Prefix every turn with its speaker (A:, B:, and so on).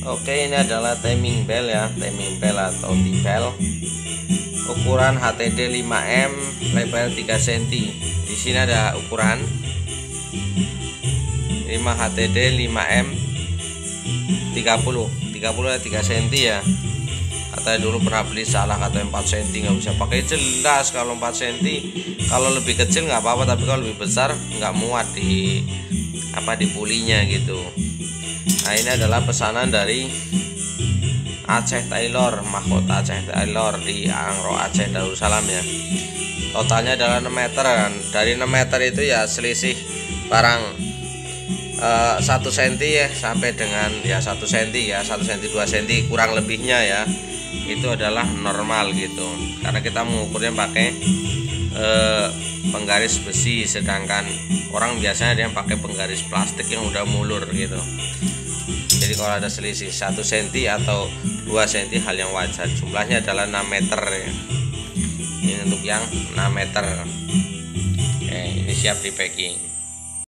A: Oke ini adalah timing bell ya timing bell atau tibel ukuran HTD 5M lebar 3 cm di sini ada ukuran 5 HTD 5M 30 30 3 cm ya. Atau dulu pernah beli salah kata 4 cm nggak bisa pakai. Jelas kalau 4 cm kalau lebih kecil nggak apa-apa tapi kalau lebih besar nggak muat di apa di pulinya gitu Nah ini adalah pesanan dari Aceh Taylor mahkota Aceh Taylor di Angro Aceh Darussalam ya. Totalnya adalah 6 meter dan dari 6 meter itu ya selisih barang uh, 1 cm ya sampai dengan ya 1 cm ya 1 cm 2 cm kurang lebihnya ya. Itu adalah normal gitu. Karena kita mengukurnya pakai uh, penggaris besi sedangkan orang biasanya dia pakai penggaris plastik yang udah mulur gitu jadi kalau ada selisih 1 cm atau 2 cm hal yang wajar. Jumlahnya adalah 6 meter ya. ini untuk yang 6 meter. Oke, ini siap di packing